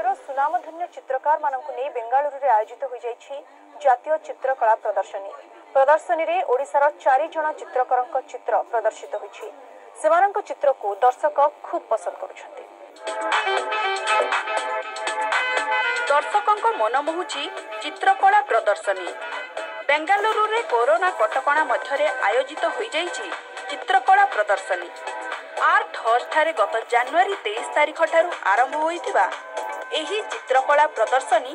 ରାଜ୍ୟର ସୁନାମଧନ୍ୟ ଚିତ୍ରକାରମାନଙ୍କୁ ନେଇ ବେଙ୍ଗାଲୁରୁରେ ଆୟୋଜିତ ହୋଇଯାଇଛି ଜାତୀୟ ଚିତ୍ରକଳା ପ୍ରଦର୍ଶନୀ। ପ୍ରଦର୍ଶନୀରେ ଓଡ଼ିଶାର ଚାରି ଜଣ ଚିତ୍ରକରଙ୍କ ଚିତ୍ର ପ୍ରଦର୍ଶିତ ହୋଇଛି। ସେମାନଙ୍କ ଚିତ୍ରକୁ ଦର୍ଶକ ଖୁବ୍ ପସନ୍ଦ କରୁଛନ୍ତି। ଦର୍ଶକଙ୍କ ମନ ମୋହୁଛି ଚିତ୍ରକଳା ପ୍ରଦର୍ଶନୀ। ବେଙ୍ଗାଲୁରୁରେ କରୋନା କଟକଣା ମଧ୍ୟରେ ଆୟୋଜିତ ହୋଇଯାଇଛି ଚିତ୍ରକଳା ପ୍ରଦର୍ଶନୀ। ଆର୍ଟ ହଜ୍ଠାରେ ଗତ ଜାନୁଆରୀ ତେଇଶ ତାରିଖଠାରୁ ଆରମ୍ଭ ହୋଇଥିବା ଏହି ଚିତ୍ରକଳା ପ୍ରଦର୍ଶନୀ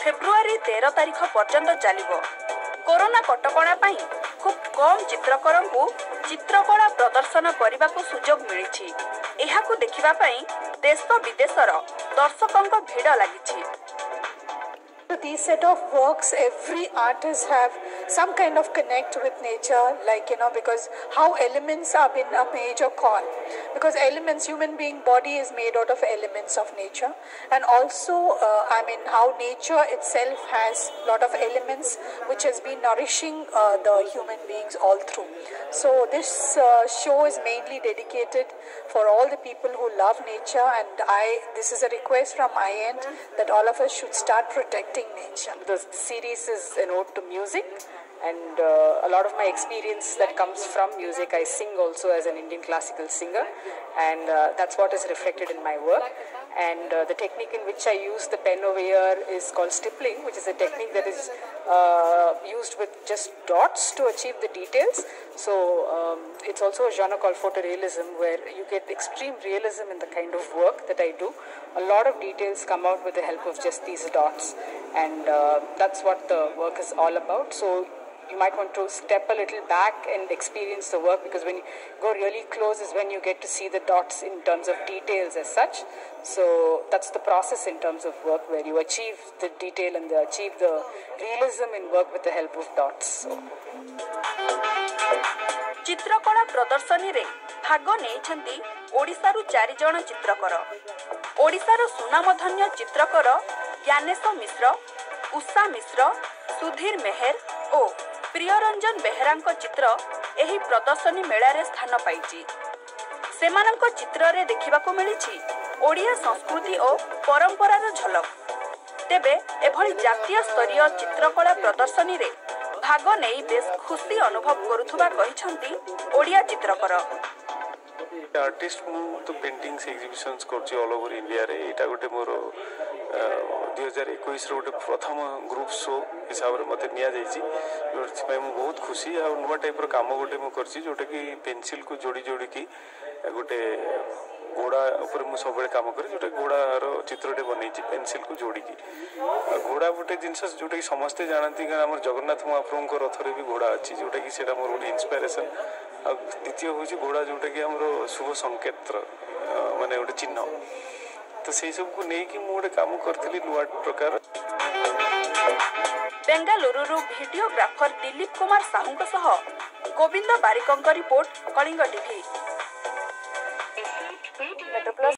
ଫେବୃଆରୀ ତେର ତାରିଖ ପର୍ଯ୍ୟନ୍ତ ଚାଲିବ। କରୋନା କଟକଣା ପାଇଁ ଖୁବ୍ କମ୍ ଚିତ୍ରକରଙ୍କୁ ଚିତ୍ରକଳା ପ୍ରଦର୍ଶନ କରିବାକୁ ସୁଯୋଗ ମିଳିଛି। ଏହାକୁ ଦେଖିବା ପାଇଁ ଦେଶ ବିଦେଶର ଦର୍ଶକଙ୍କ ଭିଡ଼ ଲାଗିଛି। These set of works, every artist have some kind of connect with nature, like you know, because how elements are been a major call. Because elements, human being body is made out of elements of nature, and also, uh, I mean, how nature itself has a lot of elements which has been nourishing uh, the human beings all through. So this uh, show is mainly dedicated for all the people who love nature, and I. This is a request from my end that all of us should start protecting nature. The series is an ode to music, and uh, a lot of my experience that comes from music. I sing also as an Indian classical singer, and uh, that's what is reflected in my work. And uh, the technique in which I use the pen over here is called stippling, which is a technique that is uh, used with just dots to achieve the details. So um, it's also a genre called photorealism, where you get extreme realism in the kind of work that I do A lot of details come out with the help of just these dots, and uh, that's what the work is all about. So you might want to step a little back and experience the work because when you go really close is when you get to see the dots in terms of details as such. So that's the process in terms of work where you achieve the detail and the, achieve the realism in work with the help of dots. So. ଚିତ୍ରକଳା ପ୍ରଦର୍ଶନୀରେ ଭାଗ ନେଇଛନ୍ତି ଓଡ଼ିଶାରୁ ଚାରି ଜଣ ଚିତ୍ରକର ଓଡ଼ିଶାର ସୁନାମଧନ୍ୟ ଚିତ୍ରକର ଜ୍ଞାନେଶ ମିଶ୍ର ଉଷା ମିଶ୍ର ସୁଧୀର ମେହେର ଓ ପ୍ରିୟରଞ୍ଜନ ବେହେରାଙ୍କ ଚିତ୍ର ଏହି ପ୍ରଦର୍ଶନୀ ମେଳାରେ ସ୍ଥାନ ପାଇଛି। ସେମାନଙ୍କ ଚିତ୍ରରେ ଦେଖିବାକୁ ମିଳିଛି ଓଡ଼ିଆ ସଂସ୍କୃତି ଓ ପରମ୍ପରାର ଝଲକ। ତେବେ ଏଭଳି ଜାତୀୟ ସ୍ତରୀୟ ଚିତ୍ରକଳା ପ୍ରଦର୍ଶନୀରେ ଭାଗ ନେଇ ବେଶ ଖୁସି ଅନୁଭବ କରୁଥିବା କହିଛନ୍ତି ଓଡ଼ିଆ ଚିତ୍ରକର। ଆର୍ଟିଷ୍ଟ ମୁଁ ତ ପେଣ୍ଟିଂସ ଏକ୍ଜିବିସନ୍ସ କରୁଛି ଅଲ୍ ଓଭର୍ ଇଣ୍ଡିଆରେ ଏଇଟା ଗୋଟେ ମୋର ଦୁଇ ହଜାର ଏକୋଇଶର ଗୋଟେ ପ୍ରଥମ ଗ୍ରୁପ୍ ଶୋ ହିସାବରେ ମୋତେ ନିଆଯାଇଛି ଯେଉଁଥିପାଇଁ ମୁଁ ବହୁତ ଖୁସି ଆଉ ନୂଆ ଟାଇପ୍ର କାମ ଗୋଟେ ମୁଁ କରିଛି ଯେଉଁଟାକି ପେନ୍ସିଲ୍କୁ ଯୋଡ଼ି ଯୋଡ଼ିକି ଗୋଟେ ଘୋଡ଼ା ଉପରେ ମୁଁ ସବୁବେଳେ କାମ କରେ ଯେଉଁଟା ଘୋଡ଼ାର ଚିତ୍ରଟେ ବନେଇଛି ପେନ୍ସିଲ୍କୁ ଯୋଡ଼ିକି ଆଉ ଘୋଡ଼ା ଗୋଟେ ଜିନିଷ ଯେଉଁଟାକି ସମସ୍ତେ ଜାଣନ୍ତି କାରଣ ଆମର ଜଗନ୍ନାଥ ମହାପ୍ରଭୁଙ୍କ ରଥରେ ବି ଘୋଡ଼ା ଅଛି ଯେଉଁଟାକି ସେଇଟା ମୋର ଗୋଟେ ଇନ୍ସପାଇରେସନ୍ ଆଉ ଦ୍ୱିତୀୟ ହେଉଛି ଘୋଡ଼ା ଯେଉଁଟାକି ଆମର ଶୁଭ ସଂକେତର ମାନେ ଗୋଟେ ଚିହ୍ନ ତ ସେଇ ସବୁକୁ ନେଇକି ମୁଁ ଗୋଟେ କାମ କରିଥିଲି ନୂଆ ପ୍ରକାର ବେଙ୍ଗାଲୁରୁରୁ ଭିଡିଓଗ୍ରାଫର ଦିଲ୍ଲୀପ କୁମାର ସାହୁଙ୍କ ସହ ଗୋବିନ୍ଦ ବାରିକଙ୍କ ରିପୋର୍ଟ କଳିଙ୍ଗ ଟିଭି ମେଟ୍ରୋପ୍ଲସ୍